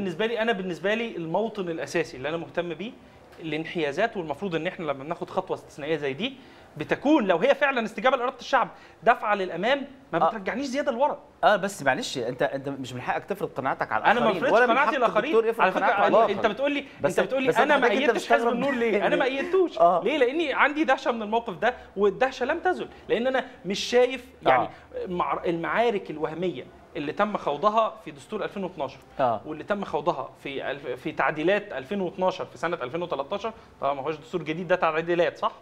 بالنسبة لي أنا بالنسبة لي الموطن الأساسي اللي أنا مهتم بيه الانحيازات والمفروض إن إحنا لما بناخد خطوة استثنائية زي دي بتكون لو هي فعلا استجابة لإرادة الشعب دفعة للأمام ما آه. بترجعنيش زيادة لورا. آه بس معلش أنت أنت مش من حقك تفرض قناعتك على أنا ما الآخرين. بفرضش حق الاخرين على فكرة. أنت بتقول لي أنت بتقول لي أنا ما ايدتش حزب النور ليه؟ أنا ما ايدتوش آه. ليه؟ لأني عندي دهشة من الموقف ده والدهشة لم تزل. لأن أنا مش شايف يعني مع المعارك الوهمية اللي تم خوضها في دستور 2012 آه. واللي تم خوضها في الف- في تعديلات 2012 في سنة 2013 طبعا ما هوش دستور جديد ده تعديلات صح؟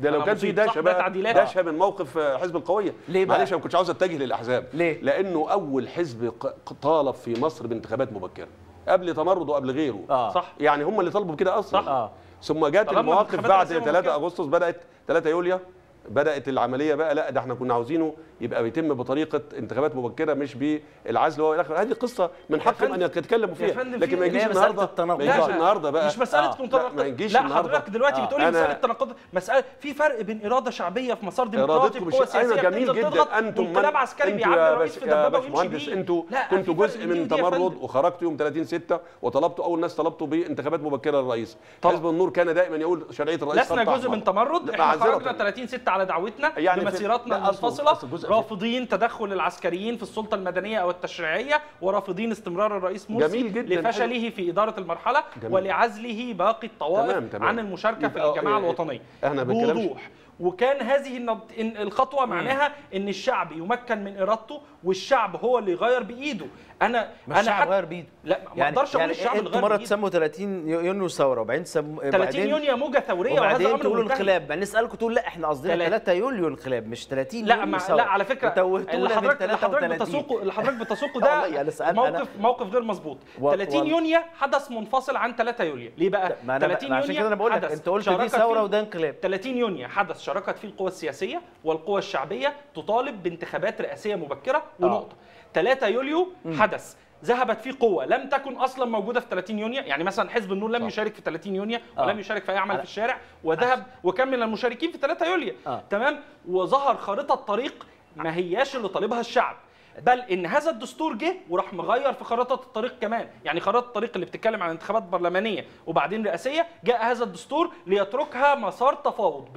ده لو كان في ده بقى. دهشه من موقف آه، حزب القويه ليه بقى؟ معلش أنا ما كنتش عاوز أتجه للأحزاب ليه؟ لأنه أول حزب طالب في مصر بانتخابات مبكرة قبل تمرد وقبل غيره آه صح يعني هم اللي طلبوا كده أصلا صح. آه ثم جت المواقف بعد الرئاسية 3 مبكرة. أغسطس بدأت 3 يوليو بدأت العملية بقى لا ده إحنا كنا عاوزينه يبقى بيتم بطريقة انتخابات مبكرة مش بالعزل والى آخره هذه قصة من حقهم أن يتكلموا فيها لكن ما يجيش النهارده. ما يجيش النهارده بقى مش مسألة آه. متناقض لا، لا. حضرتك دلوقتي آه. بتقولي أنا- مسألة تناقض مسألة في فرق بين إرادة شعبية في مسار ديمقراطي أيوه سياسية جميل بتنزل تضغط جدا أنتم وانقلاب عسكري الرئيس باش في يا دبابه ويمشي باشمهندس بيه أنتوا كنتوا جزء من تمرد. وخرجتوا يوم 30 6 وطلبتوا أول ناس طلبتوا بانتخابات مبكرة للرئيس. حزب النور كان دائما يقول شرعية الرئيس لسنا جزء. من تمرد إحنا. خرجنا 30 6 على دعوتنا يعني أصل- المنفصلة رافضين تدخل العسكريين في السلطة المدنية أو التشريعية ورافضين استمرار الرئيس مرسي جميل جدا. لفشله في إدارة المرحلة جميل. ولعزله باقي الطوائف تمام، تمام. عن المشاركة في الجماعة إيه- الوطنية إحنا بوضوح وكان هذه الخطوة معناها إن الشعب يمكن من إرادته والشعب هو اللي يغير بإيده. أنا مش أنا الشعب غير بإيده. لا ما أقدرش أقول يعني الشعب اللي غير مرة تسموا 30 يونيو ثورة وبعدين تسموا 30 وبعدين- يونيو موجة ثورية وهذا وبعدين أمر تقولوا. انقلاب بعدين نسألكم تقول لا إحنا قصدنا تلاتة. 3 يوليو انقلاب مش 30 لا يونيو ما ثورة. لا على فكرة اللي حضرتك اللي حضرتك 33 بتسوقه اللي حضرتك بتسوقه ده موقف موقف غير مظبوط. و- 30 و- يونيو حدث منفصل عن 3 يوليو ليه بقى؟ ما أنا 30 ما عشان يونيو كده أنا بقول لك أنت قلت دي ثورة وده انقلاب. 30 يونيو حدث شاركت فيه القوى السياسية والقوى الشعبية تطالب بانتخابات رئاسية مبكرة ونقطة. 3 يوليو حدث ذهبت فيه قوة لم تكن أصلا موجودة في 30 يونيو يعني مثلا حزب النور لم صح. يشارك في 30 يونيو آه. ولم يشارك في أي عمل في الشارع وذهب وكان من المشاركين في 3 يوليو. آه. تمام؟ وظهر خارطة طريق ما هياش اللي طالبها الشعب. بل إن هذا الدستور جه وراح مغير في خريطه الطريق كمان. يعني خريطه الطريق اللي بتتكلم عن انتخابات برلمانية وبعدين رئاسية جاء هذا الدستور ليتركها مسار تفاوض